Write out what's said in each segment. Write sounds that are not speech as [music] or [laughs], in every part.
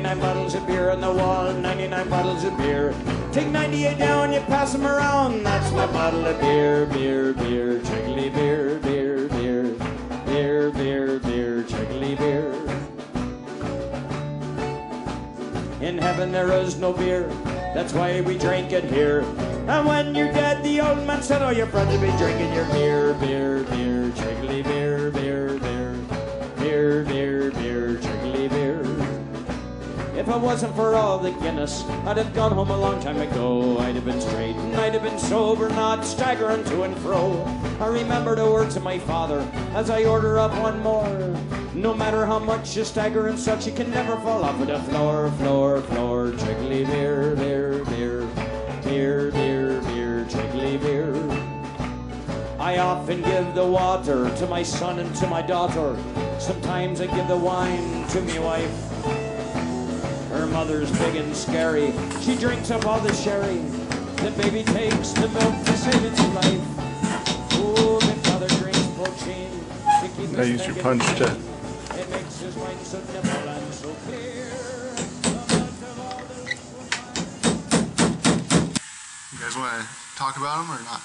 99 bottles of beer on the wall, 99 bottles of beer. Take 98 down and you pass them around. That's my bottle of beer, beer, beer, jiggly beer, beer, beer, beer, beer, beer, jiggly beer. In heaven there is no beer, that's why we drink it here. And when you're dead, the old man said, Oh, your friends will be drinking your beer, beer, beer, jiggly beer. It wasn't for all the Guinness, I'd have gone home a long time ago. I'd have been straight and I'd have been sober, not staggering to and fro. I remember the words of my father as I order up one more. No matter how much you stagger and such, you can never fall off of the floor, floor, floor. Chigley beer, beer, beer, beer, beer, beer, Chigley beer. I often give the water to my son and to my daughter. Sometimes I give the wine to my wife. Her mother's big and scary. She drinks up all the sherry. The baby takes the milk to save its life. Oh, my father drinks poaching. to keep Now his use your punch in to. It makes his mind so nimble and so clear. You guys want to talk about them or not?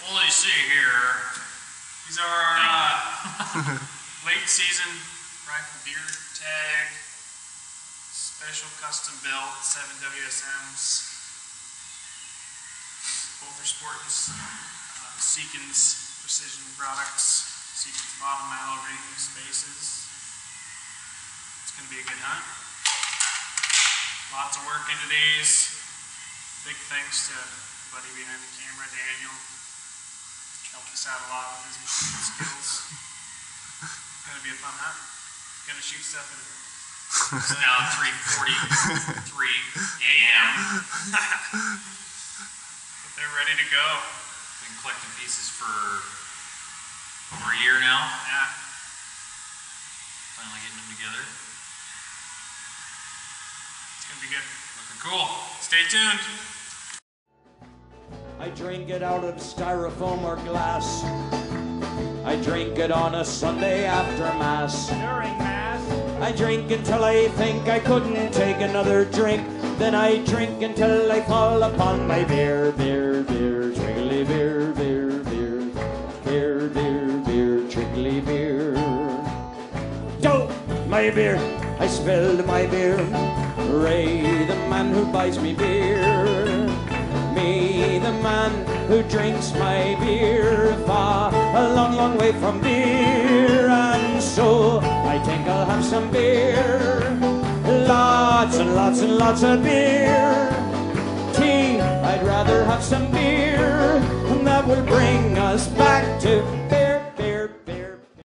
Well, let me see here. These are our uh, [laughs] [laughs] late season rifle beer tag, special custom built 7 WSMs. Both are sporting uh, Seekins precision products. Seekins bottom metal ring spaces. It's going to be a good hunt. Lots of work into these. Big thanks to buddy behind the camera, Daniel helped us out a lot with his skills. Gonna be a fun hunt. Gonna shoot stuff in. It's now 3:43 a.m. but they're ready to go. Been collecting pieces for over a year now. Yeah. Finally getting them together. It's gonna be good. Looking cool. Stay tuned. I drink it out of styrofoam or glass. I drink it on a Sunday after Mass. During Mass. I drink until I think I couldn't take another drink. Then I drink until I fall upon my beer, beer, beer, triggly beer, beer, beer, beer, beer, beer, triggly beer. Dope my beer, I spilled my beer. Ray, the man who buys me beer. Me, the man who drinks my beer. Far, a long, long way from beer. Have some beer. Lots and lots and lots of beer. Tea, I'd rather have some beer. And that will bring us back to beer.